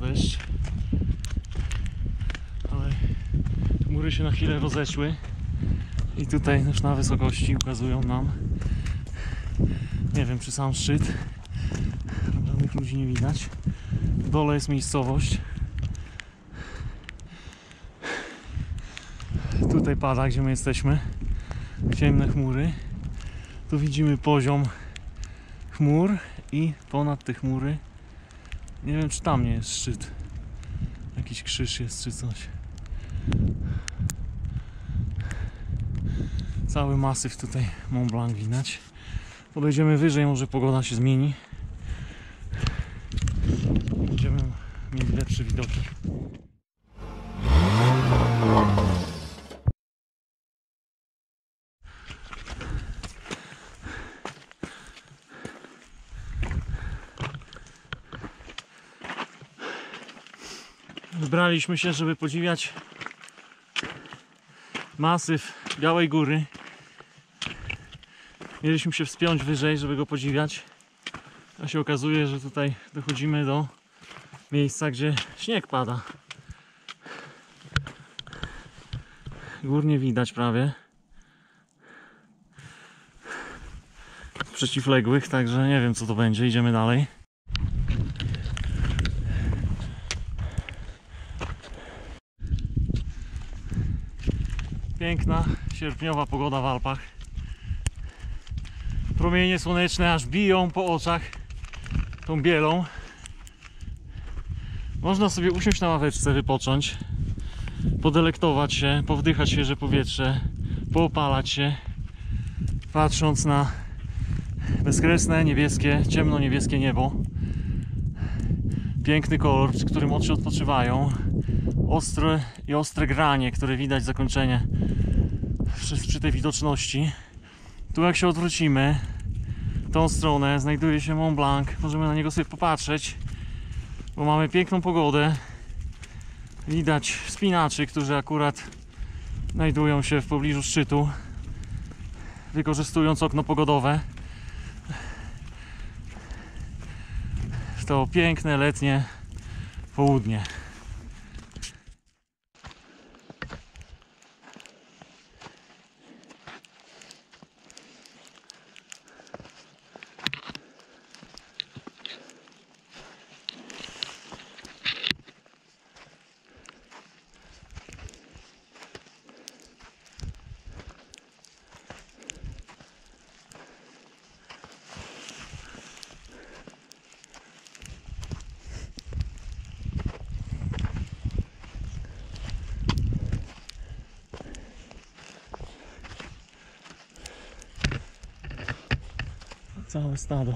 deszcz. Ale chmury się na chwilę rozeszły. I tutaj już na wysokości ukazują nam. Nie wiem, czy sam szczyt. Żadnych ludzi nie widać. W dole jest miejscowość. Tutaj pada, gdzie my jesteśmy. Ciemne chmury. Tu widzimy poziom chmur i ponad te chmury nie wiem czy tam nie jest szczyt. Jakiś krzyż jest czy coś. Cały masyw tutaj Mont Blanc widać. Podejdziemy wyżej może pogoda się zmieni. Będziemy mieli lepsze widoki Wybraliśmy się, żeby podziwiać masyw Białej Góry. Mieliśmy się wspiąć wyżej, żeby go podziwiać. A się okazuje, że tutaj dochodzimy do miejsca, gdzie śnieg pada. Gór nie widać prawie. Przeciwległych, także nie wiem co to będzie. Idziemy dalej. Piękna sierpniowa pogoda w Alpach. Promienie słoneczne aż biją po oczach tą bielą. Można sobie usiąść na ławeczce, wypocząć, podelektować się, powdychać świeże powietrze, poopalać się, patrząc na bezkresne, niebieskie, ciemno-niebieskie niebo. Piękny kolor, przy którym oczy odpoczywają. Ostre i ostre granie, które widać zakończenie przy, przy tej widoczności. Tu jak się odwrócimy tą stronę znajduje się Mont Blanc. Możemy na niego sobie popatrzeć, bo mamy piękną pogodę. Widać spinaczy, którzy akurat znajdują się w pobliżu szczytu, wykorzystując okno pogodowe. To piękne letnie południe. Całe stado.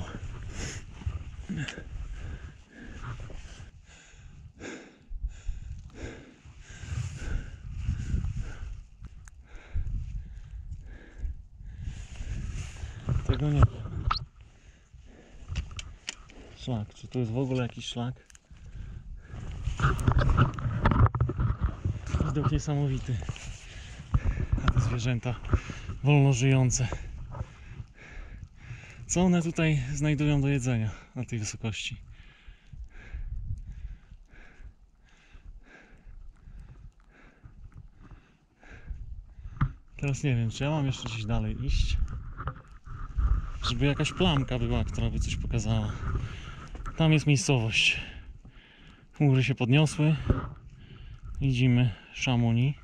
Tego nie. Szlak. Czy tu jest w ogóle jakiś szlak? Widok niesamowity. A te zwierzęta wolno żyjące. Co one tutaj znajdują do jedzenia na tej wysokości? Teraz nie wiem, czy ja mam jeszcze gdzieś dalej iść, żeby jakaś plamka była, która by coś pokazała. Tam jest miejscowość. Chmury się podniosły. Widzimy Chamonix.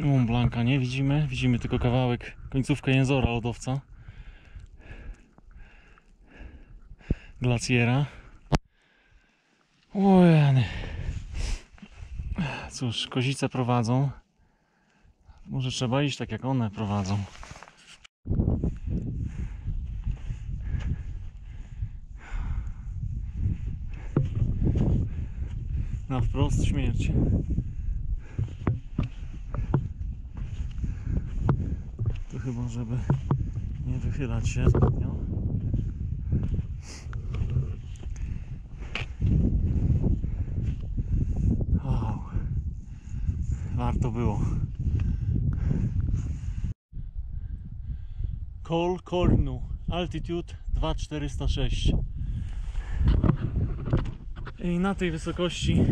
Mont Blanca nie widzimy. Widzimy tylko kawałek, końcówkę jęzora lodowca. Glaciera. Ojany. Cóż, kozice prowadzą. Może trzeba iść tak jak one prowadzą. Na wprost śmierć. To chyba, żeby nie wychylać się zbytnio. Było. Col Cornu. Altitude 2406. I na tej wysokości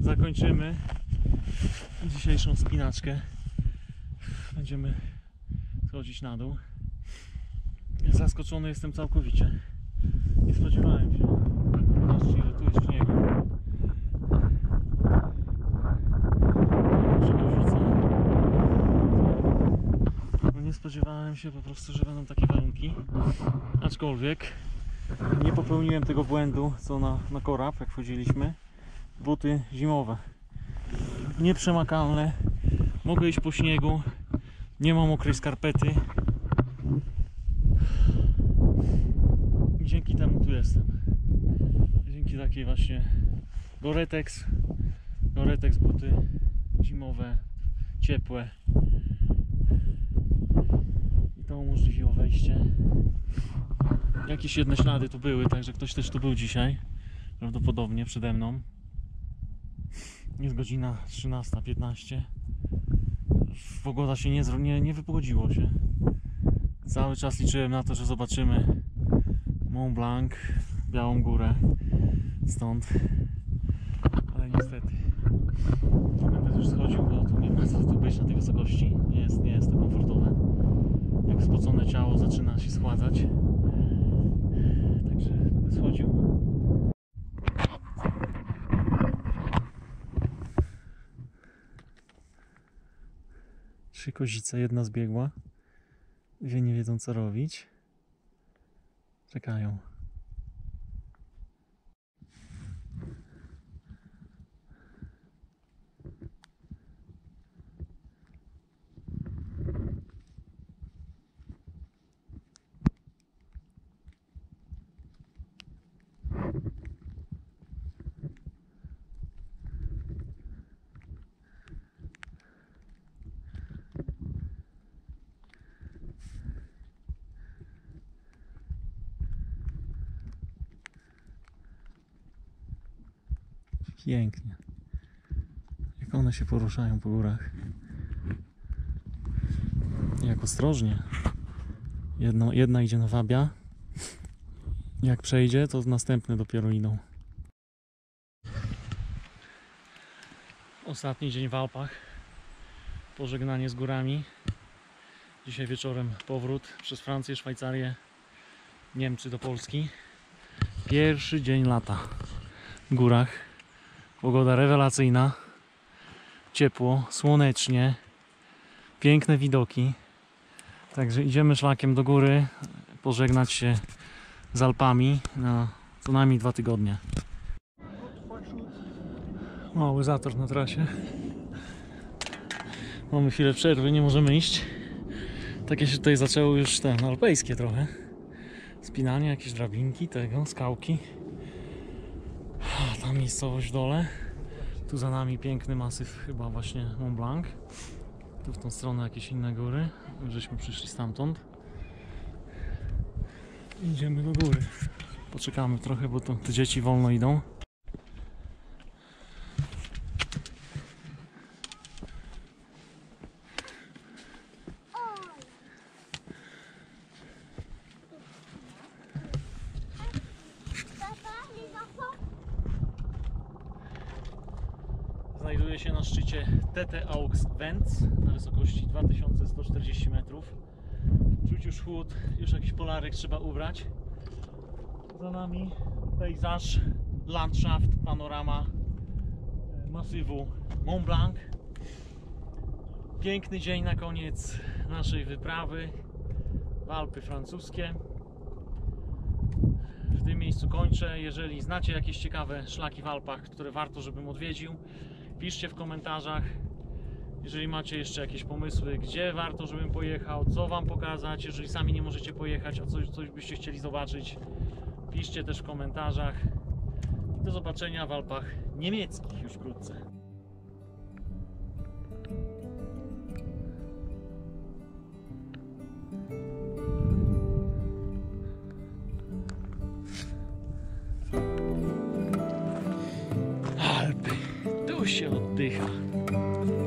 zakończymy dzisiejszą spinaczkę. Będziemy schodzić na dół. Zaskoczony jestem całkowicie. Nie spodziewałem się. Zobaczcie ile tu jest śniegu. Przekozica. No nie spodziewałem się po prostu, że będą takie warunki. Aczkolwiek nie popełniłem tego błędu co na, na korab jak wchodziliśmy. Buty zimowe. Nieprzemakalne. Mogę iść po śniegu. Nie mam mokrej skarpety. Dzięki temu tu jestem. Dzięki takiej właśnie Goretex. Goretex buty zimowe, ciepłe. To umożliwiło wejście. Jakieś jedne ślady tu były, także ktoś też tu był dzisiaj. Prawdopodobnie przede mną. Jest godzina 13.15. Pogoda się nie, nie, nie wypogodziło się. Cały czas liczyłem na to, że zobaczymy Mont Blanc, Białą Górę stąd. Ale niestety nie będę już schodził, bo tu nie ma co tu być na tej wysokości. Nie jest, nie jest to komfortowe. Jak spocone ciało zaczyna się schładzać. Także będę schodził. Trzy kozice, jedna zbiegła. Dwie nie wiedzą co robić. Czekają. Pięknie. Jak one się poruszają po górach. Jak ostrożnie. Jedno, jedna idzie na wabia. Jak przejdzie, to następne dopiero idą. Ostatni dzień w Alpach. Pożegnanie z górami. Dzisiaj wieczorem powrót przez Francję, Szwajcarię, Niemcy do Polski. Pierwszy dzień lata w górach. Pogoda rewelacyjna. Ciepło, słonecznie. Piękne widoki. Także idziemy szlakiem do góry, pożegnać się z Alpami na co najmniej dwa tygodnie. Mały zator na trasie. Mamy chwilę przerwy, nie możemy iść. Takie się tutaj zaczęło już ten alpejskie trochę. Spinanie, jakieś drabinki, tego, skałki. A, Tam miejscowość w dole. Tu za nami piękny masyw, chyba właśnie Mont Blanc. Tu w tą stronę jakieś inne góry. Żeśmy przyszli stamtąd. Idziemy do góry. Poczekamy trochę, bo to te dzieci wolno idą. Się na szczycie Tete Aux Vents na wysokości 2140 metrów. Czuć już chłód, już jakiś polarek trzeba ubrać. Za nami pejzaż, landschaft, panorama e, masywu Mont Blanc. Piękny dzień na koniec naszej wyprawy w Alpy francuskie. W tym miejscu kończę. Jeżeli znacie jakieś ciekawe szlaki w Alpach, które warto, żebym odwiedził, piszcie w komentarzach. Jeżeli macie jeszcze jakieś pomysły, gdzie warto, żebym pojechał, co Wam pokazać, jeżeli sami nie możecie pojechać, a coś, coś byście chcieli zobaczyć, piszcie też w komentarzach. Do zobaczenia w Alpach niemieckich już wkrótce. Puxa, meu Deus.